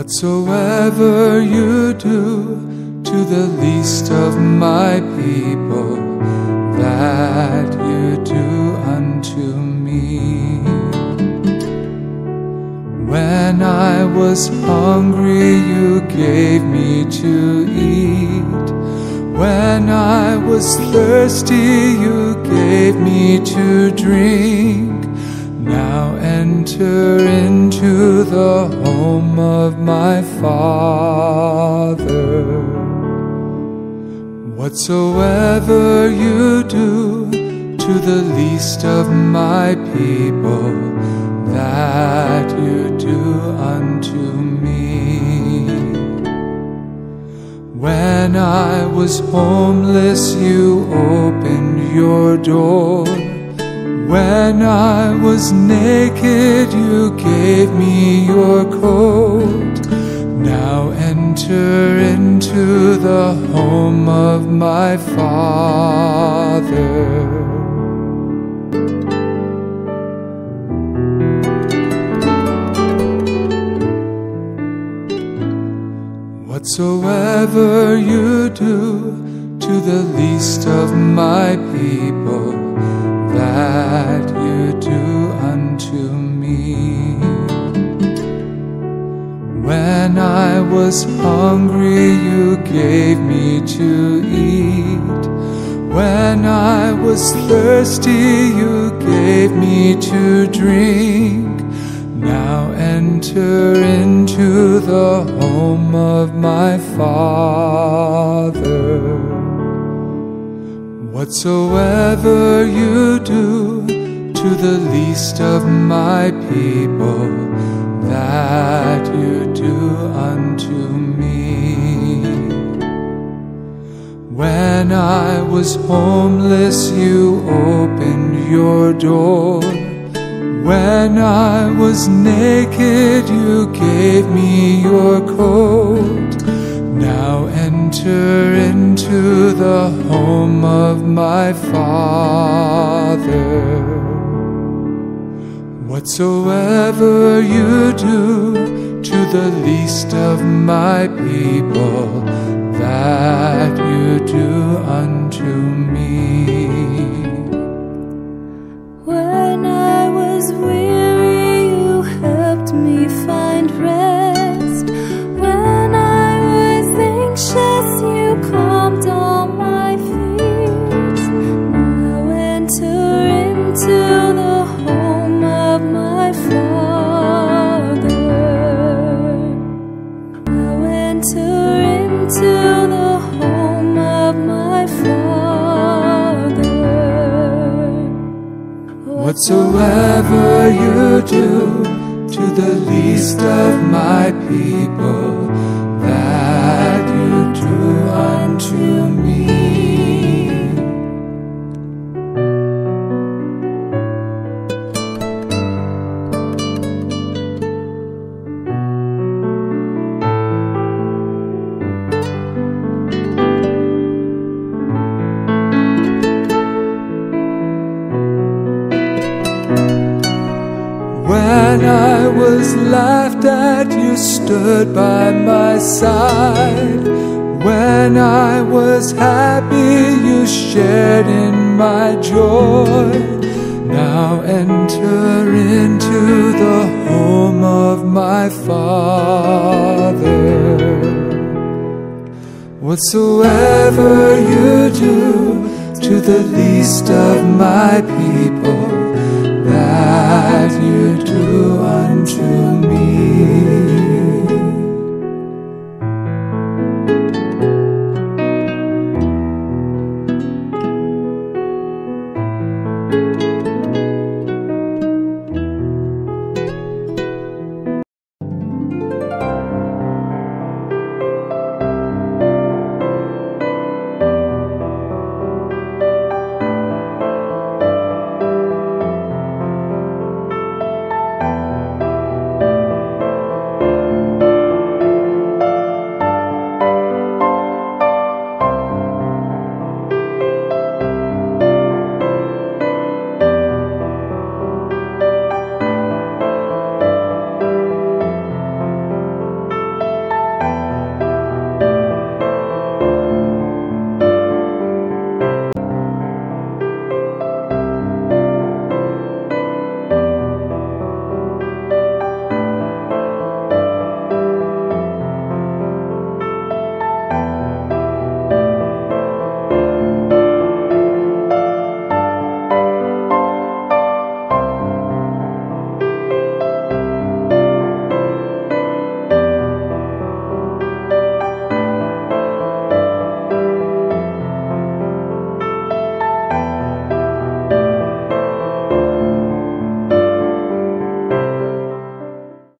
Whatsoever you do to the least of my people, that you do unto me. When I was hungry, you gave me to eat. When I was thirsty, you gave me to drink. Now enter into the home of my Father. Whatsoever you do to the least of my people, that you do unto me. When I was homeless, you opened your door. When I was naked, you gave me your coat. Now enter into the home of my Father. Whatsoever you do to the least of my people, I was hungry, you gave me to eat. When I was thirsty, you gave me to drink. Now enter into the home of my Father. Whatsoever you do to the least of my people, that you do unto me. When I was homeless, you opened your door. When I was naked, you gave me your coat. Now enter into the home of my Father. Whatsoever you do to the least of my people, that you do unto Whatsoever you do to the least of my people, When I was laughed at, you stood by my side. When I was happy, you shared in my joy. Now enter into the home of my Father. Whatsoever you do to the least of my people, that you do unto me.